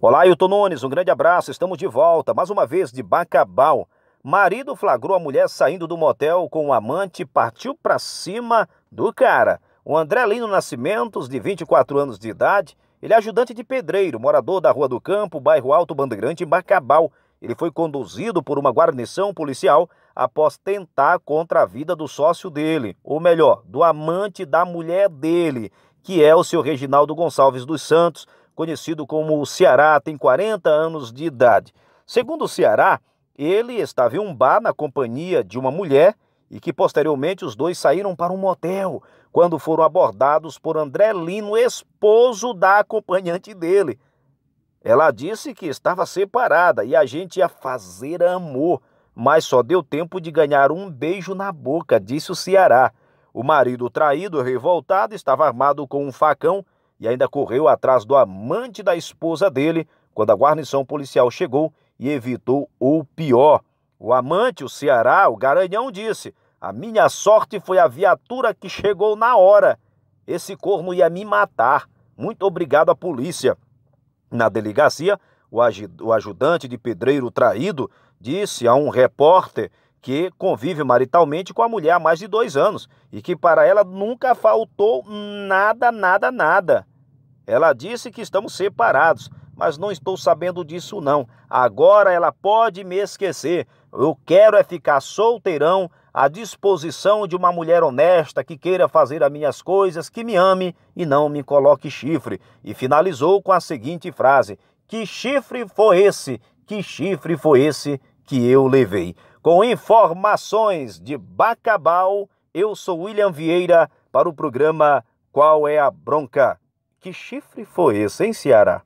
Olá, Hilton Nunes, um grande abraço. Estamos de volta, mais uma vez de Bacabal. Marido flagrou a mulher saindo do motel com o amante e partiu para cima do cara. O André Lino Nascimentos, de 24 anos de idade, ele é ajudante de pedreiro, morador da Rua do Campo, bairro Alto Bandeirante, em Bacabal. Ele foi conduzido por uma guarnição policial após tentar contra a vida do sócio dele, ou melhor, do amante da mulher dele, que é o seu Reginaldo Gonçalves dos Santos, conhecido como o Ceará, tem 40 anos de idade. Segundo o Ceará, ele estava em um bar na companhia de uma mulher e que posteriormente os dois saíram para um motel quando foram abordados por André Lino, esposo da acompanhante dele. Ela disse que estava separada e a gente ia fazer amor, mas só deu tempo de ganhar um beijo na boca, disse o Ceará. O marido traído, revoltado, estava armado com um facão e ainda correu atrás do amante da esposa dele quando a guarnição policial chegou e evitou o pior. O amante, o Ceará, o Garanhão, disse: A minha sorte foi a viatura que chegou na hora. Esse corno ia me matar. Muito obrigado à polícia. Na delegacia, o, ajudante de pedreiro traído disse a um repórter que convive maritalmente com a mulher há mais de dois anos e que para ela nunca faltou nada, nada, nada. Ela disse que estamos separados, mas não estou sabendo disso não. Agora ela pode me esquecer. Eu quero é ficar solteirão à disposição de uma mulher honesta que queira fazer as minhas coisas, que me ame e não me coloque chifre. E finalizou com a seguinte frase: Que chifre foi esse? Que chifre foi esse que eu levei? Com informações de Bacabal, eu sou William Vieira para o programa Qual é a Bronca? Que chifre foi esse, hein, Ceará?